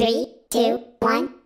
Three, two, one.